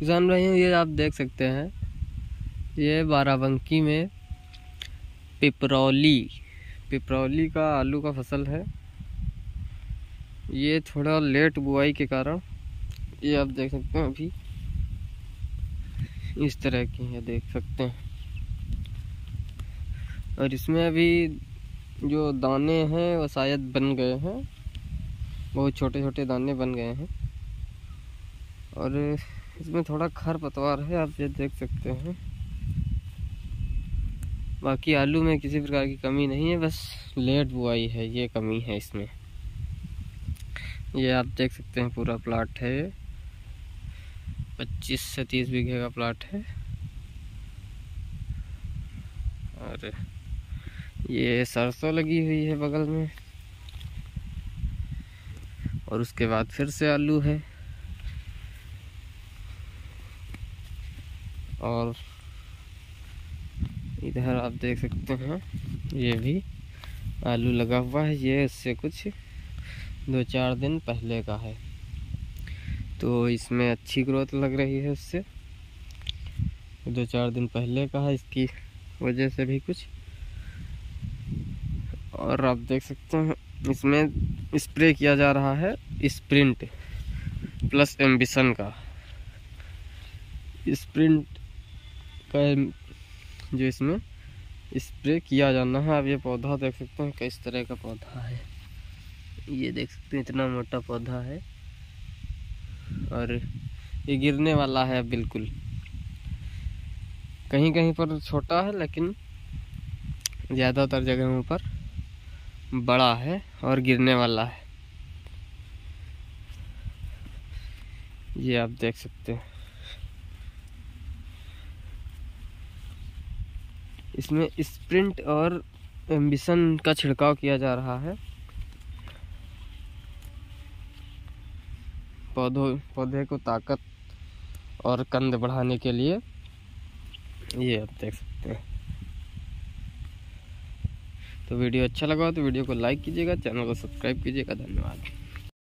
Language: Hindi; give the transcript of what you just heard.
किसान भाइयों, ये आप देख सकते हैं। ये बाराबंकी में पिपरौली पिपरौली का आलू का फ़सल है। ये थोड़ा लेट बुआई के कारण, ये आप देख सकते हैं अभी। इस तरह की है, देख सकते हैं। और इसमें अभी जो दाने हैं, वो शायद बन गए हैं। बहुत छोटे छोटे दाने बन गए हैं। और इसमें थोड़ा खर पतवार है, आप ये देख सकते हैं। बाकी आलू में किसी प्रकार की कमी नहीं है, बस लेट बुआई है, ये कमी है इसमें। ये आप देख सकते हैं पूरा प्लाट है। पच्चीस से तीस बीघे का प्लाट है। और ये सरसों लगी हुई है बगल में। और उसके बाद फिर से आलू है। और इधर आप देख सकते हैं, ये भी आलू लगा हुआ है, ये इससे कुछ दो चार दिन पहले का है। तो इसमें अच्छी ग्रोथ लग रही है उससे दो चार दिन पहले का है, इसकी वजह से भी कुछ। और आप देख सकते हैं, इसमें स्प्रे किया जा रहा है, स्प्रिंट प्लस एम्बिशन का। स्प्रिंट जो इसमें स्प्रे किया जाना है, आप ये पौधा देख सकते हैं, किस तरह का पौधा है। ये देख सकते हैं, इतना मोटा पौधा है और ये गिरने वाला है बिल्कुल। कहीं कहीं पर छोटा है, लेकिन ज़्यादातर जगहों पर बड़ा है और गिरने वाला है। ये आप देख सकते हैं। इसमें स्प्रिंट और एम्बिशन का छिड़काव किया जा रहा है। पौधों, पौधे को ताकत और कंद बढ़ाने के लिए ये आप देख सकते हैं। तो वीडियो अच्छा लगा तो वीडियो को लाइक कीजिएगा, चैनल को सब्सक्राइब कीजिएगा, धन्यवाद।